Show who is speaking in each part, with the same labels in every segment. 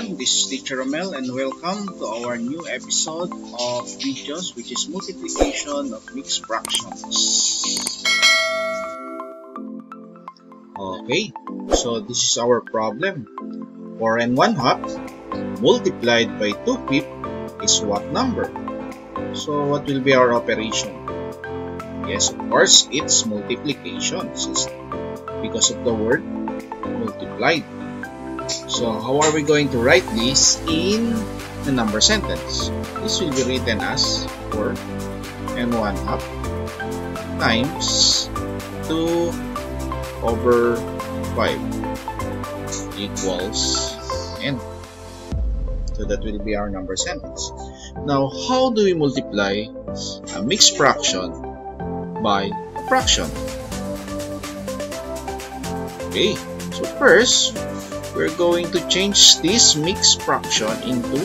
Speaker 1: everyone, this is Teacher Rommel and welcome to our new episode of videos which is multiplication of mixed fractions. Okay, so this is our problem. 4 and 1 half multiplied by 2 fifth is what number? So what will be our operation? Yes, of course, it's multiplication because of the word multiplied. So how are we going to write this in the number sentence? This will be written as 4 and 1 half times 2 over 5 equals n. So that will be our number sentence. Now, how do we multiply a mixed fraction by a fraction? Okay, so first, we're going to change this mixed fraction into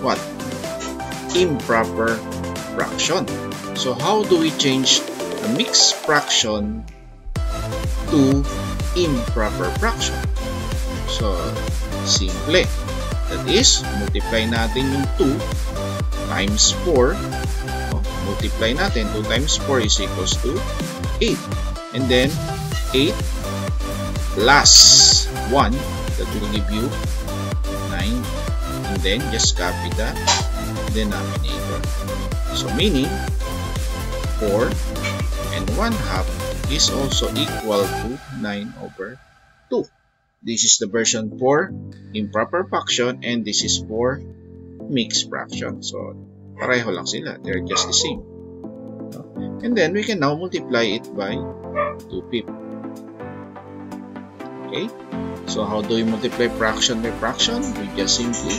Speaker 1: what? Improper fraction. So how do we change a mixed fraction to improper fraction? So, simple. That is, multiply natin yung 2 times 4. No? Multiply natin. 2 times 4 is equals to 8. And then, 8 plus 1 that will give you 9 and then just copy the denominator. So meaning 4 and 1 half is also equal to 9 over 2 this is the version for improper fraction and this is for mixed fraction. So pareho lang sila. They're just the same. And then we can now multiply it by 2 fifths okay so how do we multiply fraction by fraction? We just simply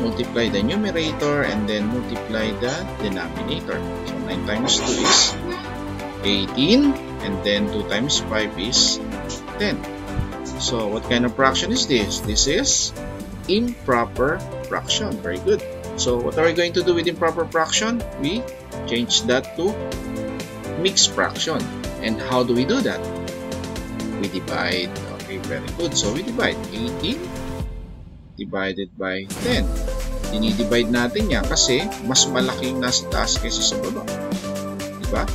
Speaker 1: multiply the numerator and then multiply the denominator. So 9 times 2 is 18 and then 2 times 5 is 10. So what kind of fraction is this? This is improper fraction. Very good. So what are we going to do with improper fraction? We change that to mixed fraction. And how do we do that? We divide very good. So, we divide 18 divided by 10. Dinidivide natin yan kasi mas malaki yung nasa taas kaysa sa baba. Diba?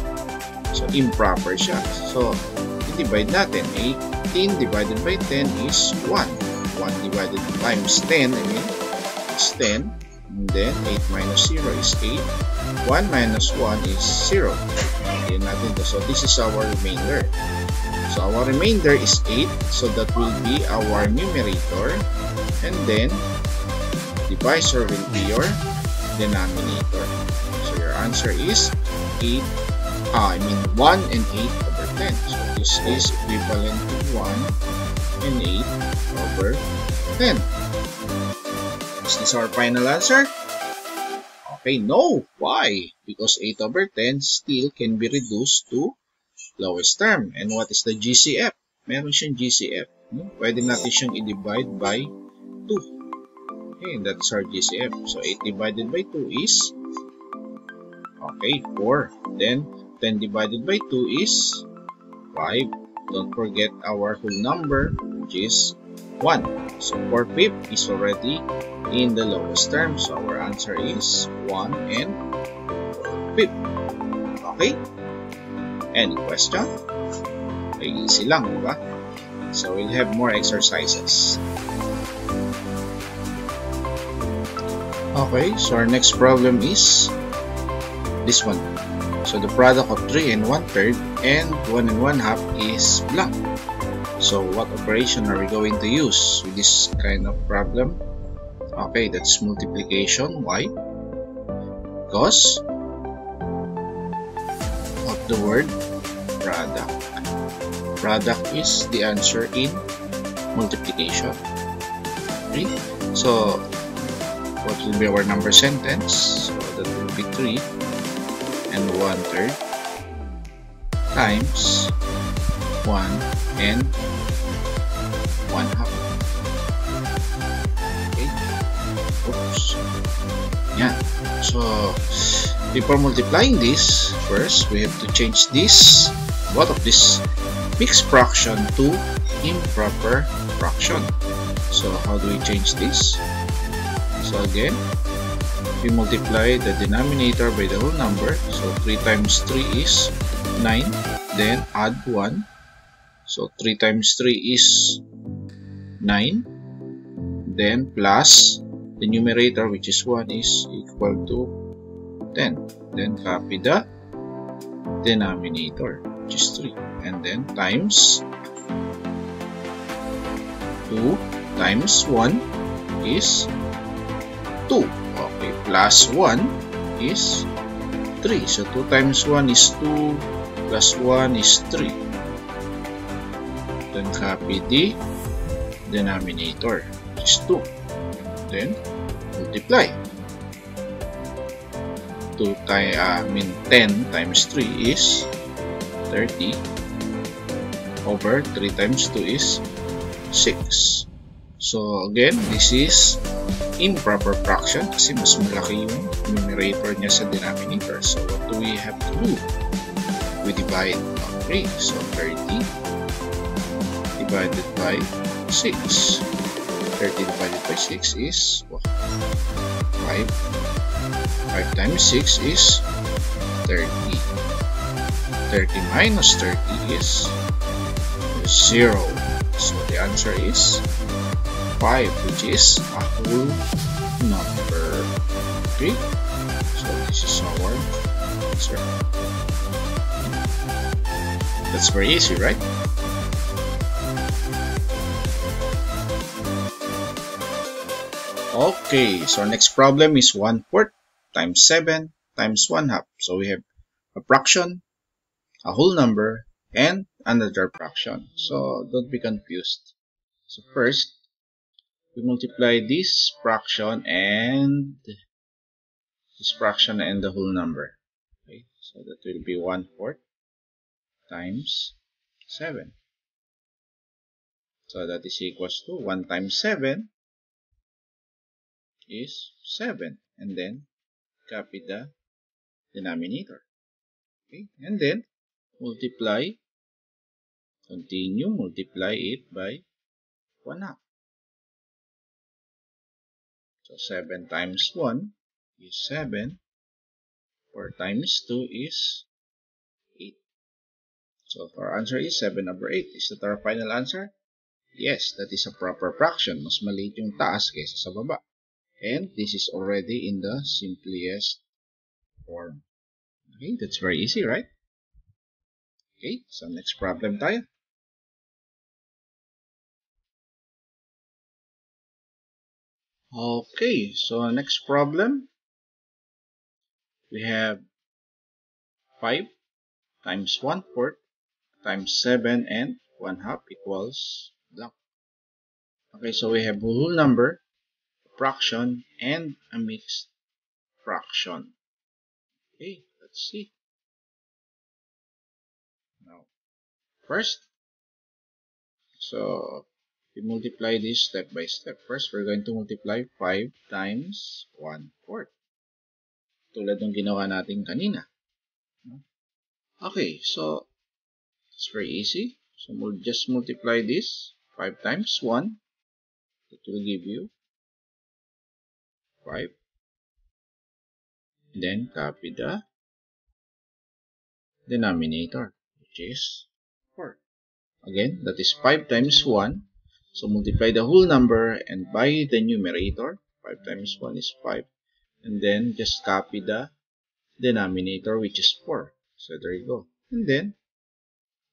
Speaker 1: So, improper siya. So, i-divide natin. 18 divided by 10 is 1. 1 divided times 10, I mean, is 10. And then, 8 minus 0 is 8. 1 minus 1 is 0. Again natin to. So, this is our remainder. So our remainder is 8. So that will be our numerator. And then divisor will be your denominator. So your answer is 8. Uh, I mean 1 and 8 over 10. So this is equivalent to 1 and 8 over 10. Is this our final answer? Okay, no. Why? Because 8 over 10 still can be reduced to lowest term. And what is the GCF? Meron siyang GCF. No? Pwede natin siyang i-divide by 2. Okay, that's our GCF. So, 8 divided by 2 is okay, 4. Then, 10 divided by 2 is 5. Don't forget our whole number, which is 1. So, 4 fifth is already in the lowest term. So, our answer is 1 and 4 fifth. Okay? Any question? Easy lang, ba? So, we'll have more exercises. Okay, so our next problem is this one. So, the product of 3 and 1 third and 1 and 1 half is blank. So, what operation are we going to use with this kind of problem? Okay, that's multiplication. Why? Because the word product. Product is the answer in multiplication. Okay? So, what will be our number sentence? So, that will be 3 and 1 third times 1 and 1 half. Okay? Oops. Yeah. So, before multiplying this, first we have to change this, what of this mixed fraction to improper fraction. So how do we change this? So again, we multiply the denominator by the whole number. So 3 times 3 is 9. Then add 1. So 3 times 3 is 9. Then plus the numerator which is 1 is equal to 10. Then copy the denominator which is 3. And then times 2 times 1 is 2. Okay, plus 1 is 3. So 2 times 1 is 2, plus 1 is 3. Then copy the denominator, which is 2. Then multiply. 2 times, uh, I mean 10 times 3 is 30 over 3 times 2 is 6. So again, this is improper fraction kasi mas malaki yung numerator niya sa denominator. So what do we have to do? We divide on 3. So 30 divided by 6. 30 divided by 6 is what? 5. 5 times 6 is 30. 30 minus 30 is 0. So the answer is 5 which is a whole number okay so this is our answer that's very easy right okay so our next problem is 1 fourth times 7 times 1 half so we have a fraction a whole number and another fraction so don't be confused so first we multiply this fraction and this fraction and the whole number. Okay, so that will be 1 fourth times 7. So that is equals to 1 times 7 is 7. And then copy the denominator. Okay, and then multiply, continue, multiply it by 1 half. So 7 times 1 is 7. 4 times 2 is 8. So our answer is 7 over 8. Is that our final answer? Yes, that is a proper fraction. Mas maliit yung taas kaysa sa baba. And this is already in the simplest form. Okay, that's very easy, right? Okay, so next problem tayo. Okay, so next problem. We have 5 times 1 fourth times 7 and 1 half equals blank. Okay, so we have whole number, fraction, and a mixed fraction. Okay, let's see. Now, first, so we multiply this step by step. First, we're going to multiply 5 times 1 fourth. Tulad ng ginawa natin kanina. Okay, so it's very easy. So we'll just multiply this 5 times 1. That will give you 5. Then copy the denominator, which is 4. Again, that is 5 times 1 so multiply the whole number and by the numerator. 5 times 1 is 5. And then just copy the denominator which is 4. So there you go. And then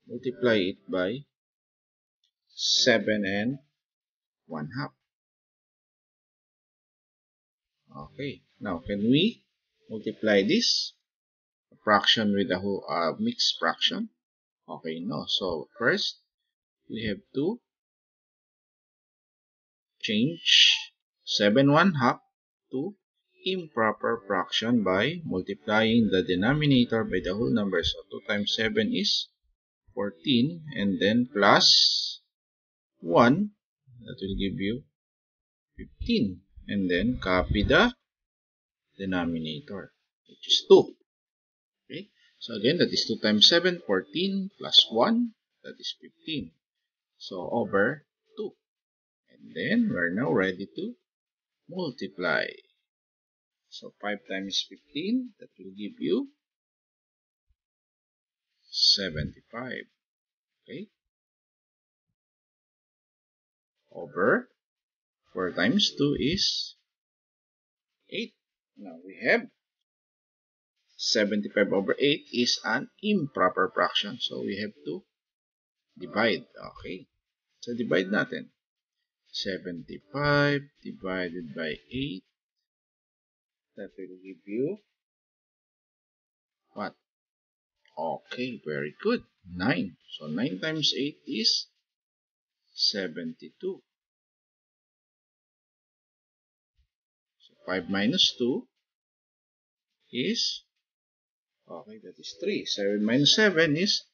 Speaker 1: multiply it by 7 and 1 half. Okay. Now can we multiply this fraction with a whole uh, mixed fraction? Okay, no. So first we have to change 7 1 half to improper fraction by multiplying the denominator by the whole number. So 2 times 7 is 14 and then plus 1 that will give you 15 and then copy the denominator which is 2. Okay, so again that is 2 times 7, 14 plus 1 that is 15. So over 2. And Then we're now ready to multiply. So 5 times 15, that will give you 75. Okay? Over 4 times 2 is 8. Now we have 75 over 8 is an improper fraction. So we have to divide. Okay. So divide natin. 75 divided by 8. That will give you what? Okay, very good. 9. So 9 times 8 is 72. 5 minus 2 is, okay, that is 3. 7 minus 7 is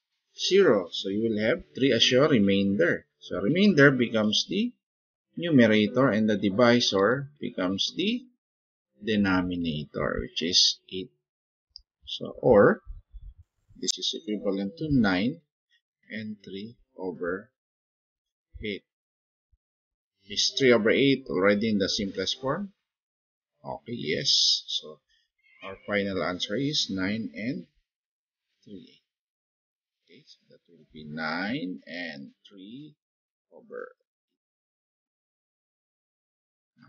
Speaker 1: 0. So you will have 3 as your remainder. So remainder becomes the numerator and the divisor becomes the denominator which is 8. So or this is equivalent to 9 and 3 over 8. Is 3 over 8 already in the simplest form? Okay, yes. So our final answer is 9 and 3. Okay, so that will be 9 and 3 over.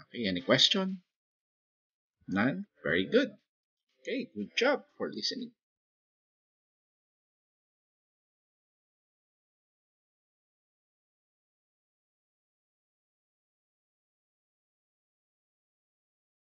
Speaker 1: Okay, any question? None? Very good. Okay, good job for listening.